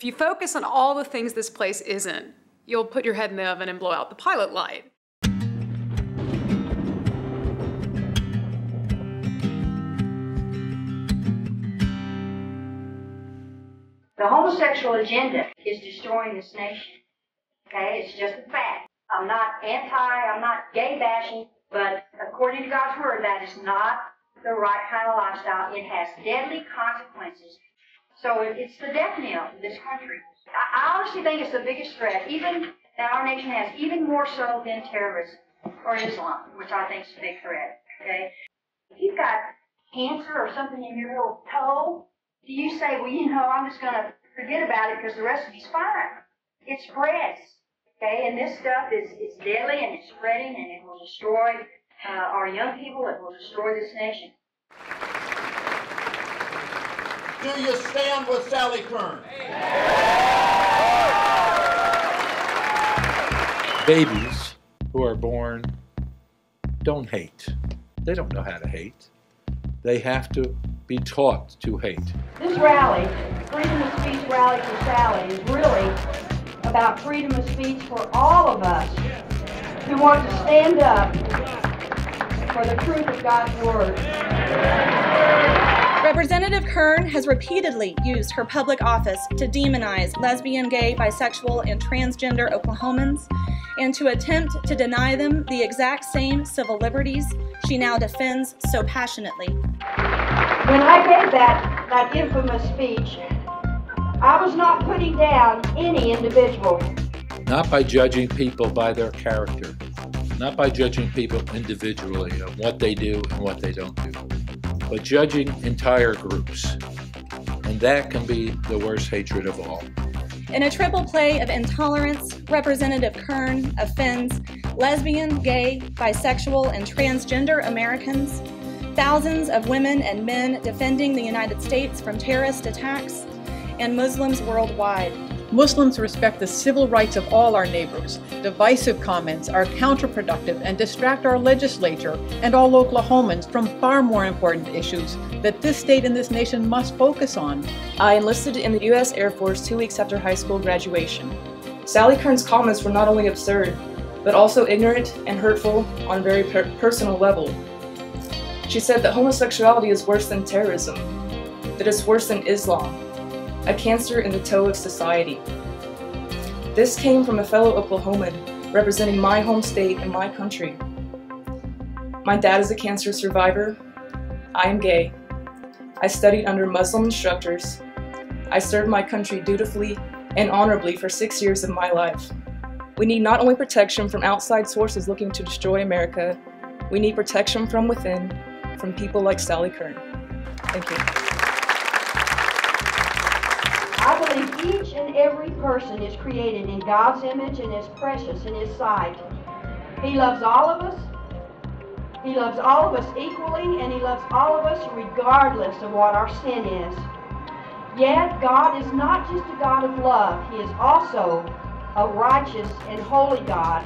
If you focus on all the things this place isn't, you'll put your head in the oven and blow out the pilot light. The homosexual agenda is destroying this nation. Okay, it's just a fact. I'm not anti, I'm not gay bashing, but according to God's word, that is not the right kind of lifestyle. It has deadly consequences. So it's the death knell in this country. I honestly think it's the biggest threat, even that our nation has, even more so than terrorism or Islam, which I think is a big threat. Okay, if you've got cancer or something in your little toe, do you say, well, you know, I'm just going to forget about it because the rest of me's fine? It spreads. Okay, and this stuff is, is deadly and it's spreading and it will destroy uh, our young people. It will destroy this nation. Do you stand with Sally Kern? Babies who are born don't hate. They don't know how to hate. They have to be taught to hate. This rally, Freedom of Speech Rally for Sally, is really about freedom of speech for all of us who want to stand up for the truth of God's Word. Representative Kern has repeatedly used her public office to demonize lesbian, gay, bisexual, and transgender Oklahomans and to attempt to deny them the exact same civil liberties she now defends so passionately. When I gave that, that infamous speech, I was not putting down any individual. Not by judging people by their character, not by judging people individually on what they do and what they don't do, but judging entire groups. And that can be the worst hatred of all. In a triple play of intolerance, Representative Kern offends lesbian, gay, bisexual, and transgender Americans, thousands of women and men defending the United States from terrorist attacks, and Muslims worldwide. Muslims respect the civil rights of all our neighbors. Divisive comments are counterproductive and distract our legislature and all Oklahomans from far more important issues that this state and this nation must focus on. I enlisted in the U.S. Air Force two weeks after high school graduation. Sally Kern's comments were not only absurd, but also ignorant and hurtful on a very per personal level. She said that homosexuality is worse than terrorism, that it's worse than Islam, a cancer in the toe of society. This came from a fellow Oklahoman representing my home state and my country. My dad is a cancer survivor. I am gay. I studied under Muslim instructors. I served my country dutifully and honorably for six years of my life. We need not only protection from outside sources looking to destroy America, we need protection from within, from people like Sally Kern. Thank you. Each and every person is created in God's image and is precious in His sight. He loves all of us. He loves all of us equally, and He loves all of us regardless of what our sin is. Yet, God is not just a God of love, He is also a righteous and holy God.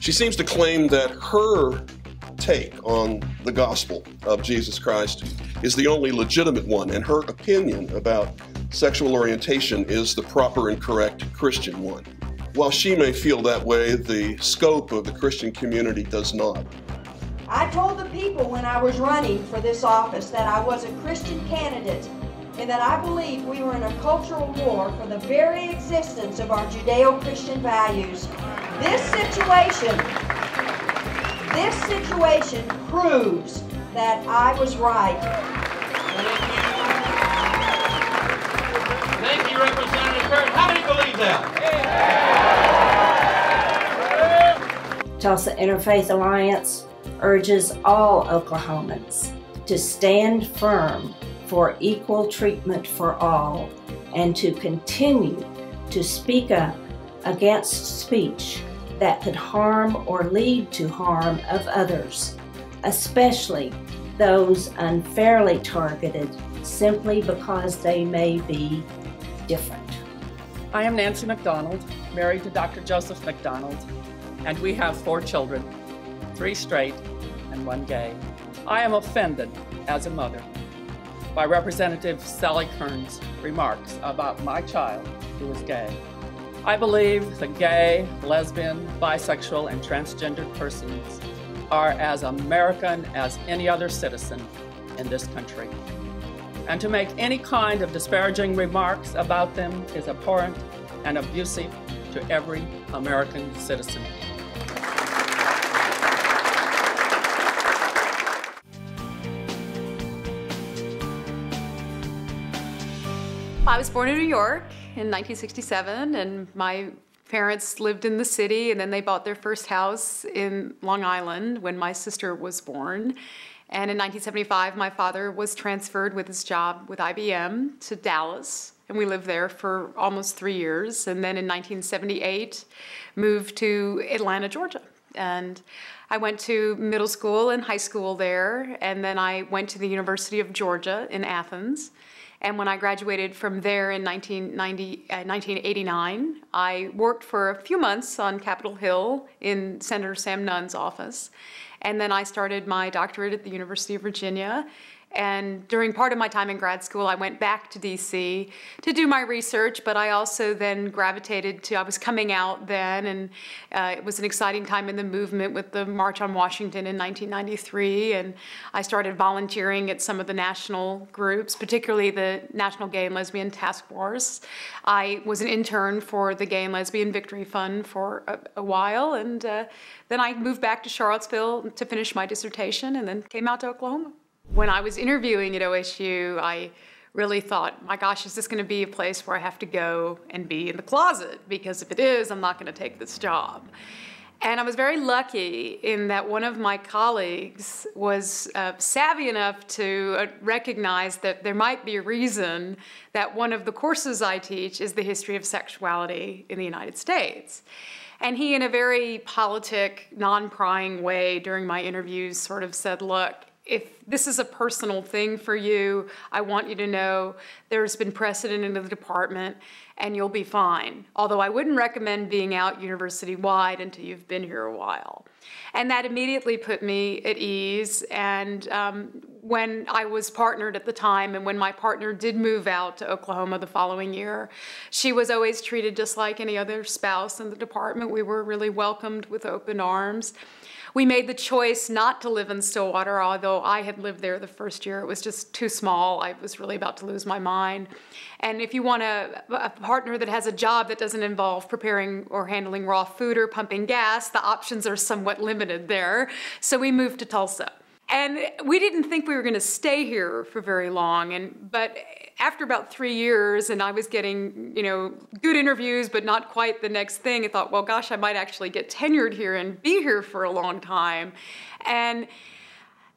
She seems to claim that her take on the gospel of Jesus Christ is the only legitimate one, and her opinion about sexual orientation is the proper and correct Christian one. While she may feel that way, the scope of the Christian community does not. I told the people when I was running for this office that I was a Christian candidate and that I believed we were in a cultural war for the very existence of our Judeo-Christian values. This situation, this situation proves that I was right. Thank you, Representative. How many believe that? Tulsa Interfaith Alliance urges all Oklahomans to stand firm for equal treatment for all and to continue to speak up against speech that could harm or lead to harm of others, especially those unfairly targeted simply because they may be different. I am Nancy McDonald, married to Dr. Joseph McDonald, and we have four children, three straight and one gay. I am offended as a mother by Representative Sally Kern's remarks about my child who is gay. I believe that gay, lesbian, bisexual, and transgendered persons are as American as any other citizen in this country. And to make any kind of disparaging remarks about them is abhorrent and abusive to every American citizen. I was born in New York in 1967, and my parents lived in the city, and then they bought their first house in Long Island when my sister was born. And in 1975, my father was transferred with his job with IBM to Dallas, and we lived there for almost three years. And then in 1978, moved to Atlanta, Georgia. And I went to middle school and high school there, and then I went to the University of Georgia in Athens. And when I graduated from there in 1990, uh, 1989, I worked for a few months on Capitol Hill in Senator Sam Nunn's office. And then I started my doctorate at the University of Virginia and during part of my time in grad school, I went back to DC to do my research, but I also then gravitated to, I was coming out then, and uh, it was an exciting time in the movement with the March on Washington in 1993. And I started volunteering at some of the national groups, particularly the National Gay and Lesbian Task Force. I was an intern for the Gay and Lesbian Victory Fund for a, a while, and uh, then I moved back to Charlottesville to finish my dissertation and then came out to Oklahoma. When I was interviewing at OSU, I really thought, my gosh, is this going to be a place where I have to go and be in the closet? Because if it is, I'm not going to take this job. And I was very lucky in that one of my colleagues was uh, savvy enough to uh, recognize that there might be a reason that one of the courses I teach is the history of sexuality in the United States. And he, in a very politic, non prying way during my interviews, sort of said, Look, if this is a personal thing for you, I want you to know there's been precedent in the department and you'll be fine. Although I wouldn't recommend being out university wide until you've been here a while. And that immediately put me at ease. And um, when I was partnered at the time, and when my partner did move out to Oklahoma the following year, she was always treated just like any other spouse in the department. We were really welcomed with open arms. We made the choice not to live in Stillwater, although I had lived there the first year. It was just too small. I was really about to lose my mind. And if you want a, a partner that has a job that doesn't involve preparing or handling raw food or pumping gas, the options are somewhat limited there. So we moved to Tulsa. And we didn't think we were going to stay here for very long. And but after about three years, and I was getting you know good interviews, but not quite the next thing. I thought, well, gosh, I might actually get tenured here and be here for a long time. And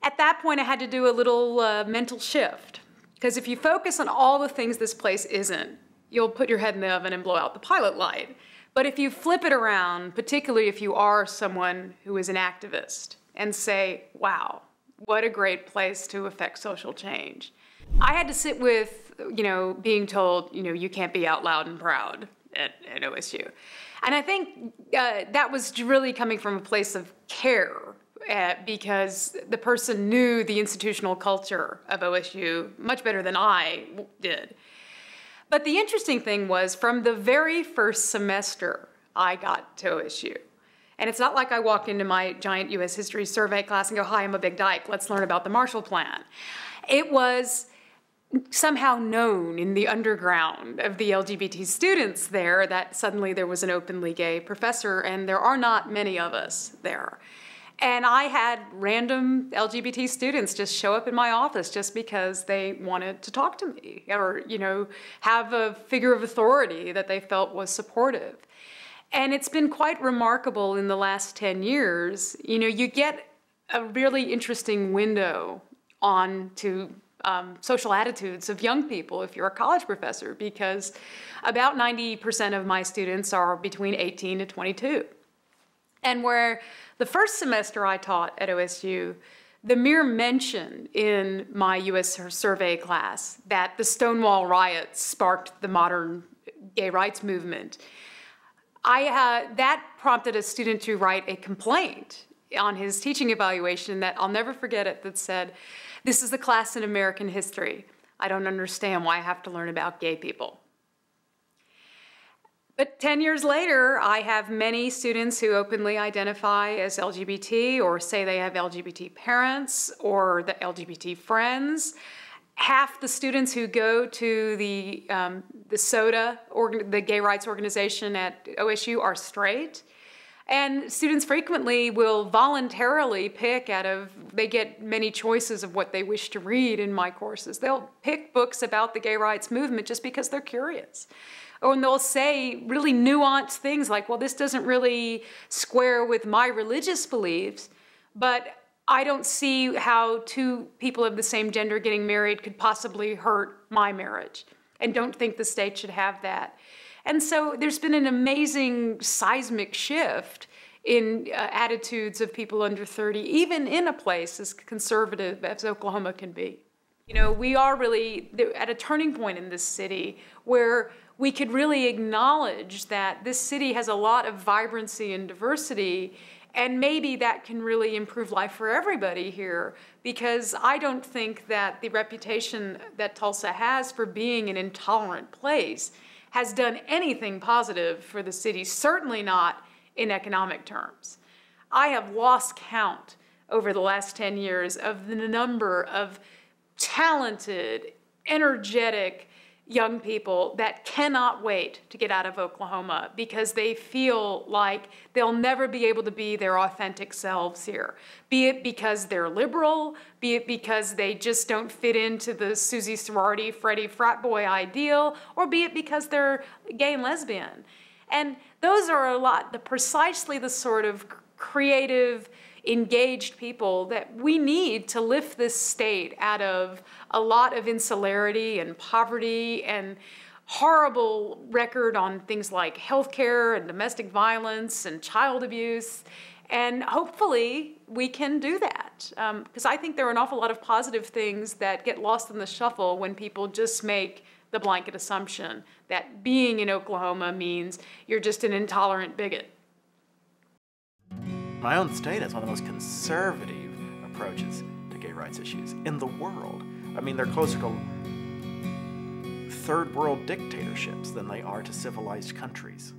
at that point, I had to do a little uh, mental shift because if you focus on all the things this place isn't, you'll put your head in the oven and blow out the pilot light. But if you flip it around, particularly if you are someone who is an activist, and say, wow, what a great place to affect social change. I had to sit with, you know, being told, you know, you can't be out loud and proud at, at OSU. And I think uh, that was really coming from a place of care uh, because the person knew the institutional culture of OSU much better than I did. But the interesting thing was from the very first semester I got to OSU, and it's not like I walked into my giant US history survey class and go, Hi, I'm a big dyke, let's learn about the Marshall Plan. It was somehow known in the underground of the LGBT students there that suddenly there was an openly gay professor, and there are not many of us there. And I had random LGBT students just show up in my office just because they wanted to talk to me or, you know, have a figure of authority that they felt was supportive. And it's been quite remarkable in the last 10 years. You know, you get a really interesting window on to um, social attitudes of young people if you're a college professor, because about 90% of my students are between 18 to 22. And where the first semester I taught at OSU, the mere mention in my US survey class that the Stonewall riots sparked the modern gay rights movement I, uh, that prompted a student to write a complaint on his teaching evaluation that I'll never forget it that said, This is a class in American history. I don't understand why I have to learn about gay people. But 10 years later, I have many students who openly identify as LGBT or say they have LGBT parents or the LGBT friends. Half the students who go to the, um, the SOTA, the gay rights organization at OSU, are straight. And students frequently will voluntarily pick out of, they get many choices of what they wish to read in my courses. They'll pick books about the gay rights movement just because they're curious. Or they'll say really nuanced things like, well, this doesn't really square with my religious beliefs, but I don't see how two people of the same gender getting married could possibly hurt my marriage and don't think the state should have that. And so there's been an amazing seismic shift in uh, attitudes of people under 30, even in a place as conservative as Oklahoma can be. You know, we are really at a turning point in this city where we could really acknowledge that this city has a lot of vibrancy and diversity and maybe that can really improve life for everybody here because I don't think that the reputation that Tulsa has for being an intolerant place has done anything positive for the city, certainly not in economic terms. I have lost count over the last 10 years of the number of talented, energetic, young people that cannot wait to get out of Oklahoma because they feel like they'll never be able to be their authentic selves here. Be it because they're liberal, be it because they just don't fit into the Susie sorority, Freddie frat boy ideal, or be it because they're gay and lesbian. And those are a lot, the precisely the sort of creative, engaged people that we need to lift this state out of a lot of insularity and poverty and horrible record on things like healthcare and domestic violence and child abuse. And hopefully we can do that. Because um, I think there are an awful lot of positive things that get lost in the shuffle when people just make the blanket assumption that being in Oklahoma means you're just an intolerant bigot. My own state has one of the most conservative approaches to gay rights issues in the world. I mean, they're closer to third world dictatorships than they are to civilized countries.